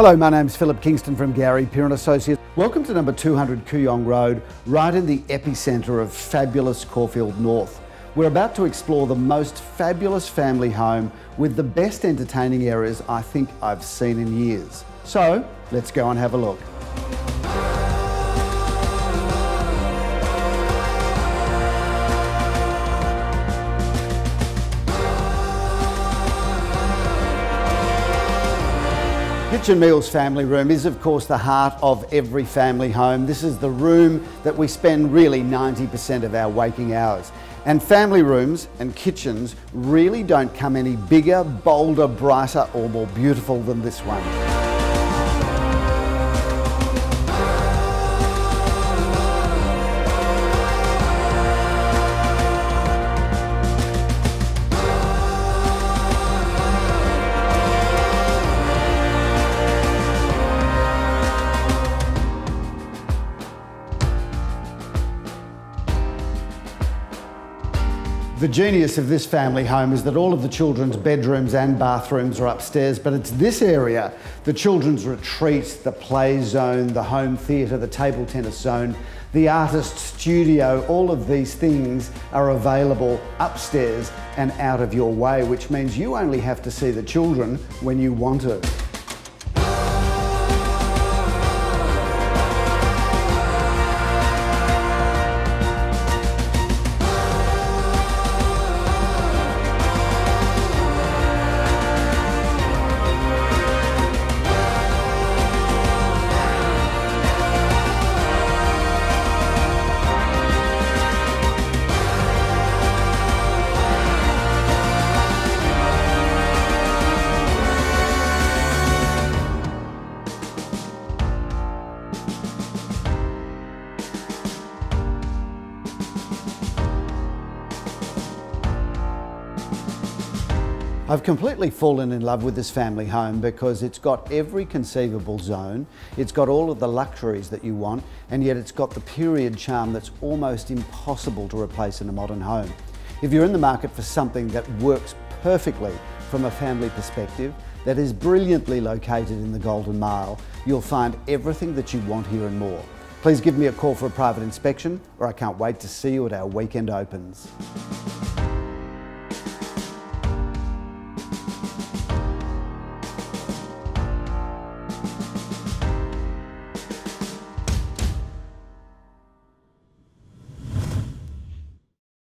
Hello, my name's Phillip Kingston from Gary Peer & Associates. Welcome to number 200 Kooyong Road, right in the epicentre of fabulous Caulfield North. We're about to explore the most fabulous family home with the best entertaining areas I think I've seen in years. So, let's go and have a look. Kitchen Meals family room is of course the heart of every family home. This is the room that we spend really 90% of our waking hours. And family rooms and kitchens really don't come any bigger, bolder, brighter or more beautiful than this one. The genius of this family home is that all of the children's bedrooms and bathrooms are upstairs, but it's this area, the children's retreat, the play zone, the home theatre, the table tennis zone, the artist studio, all of these things are available upstairs and out of your way, which means you only have to see the children when you want to. I've completely fallen in love with this family home because it's got every conceivable zone, it's got all of the luxuries that you want, and yet it's got the period charm that's almost impossible to replace in a modern home. If you're in the market for something that works perfectly from a family perspective, that is brilliantly located in the Golden Mile. You'll find everything that you want here and more. Please give me a call for a private inspection or I can't wait to see you at our weekend opens.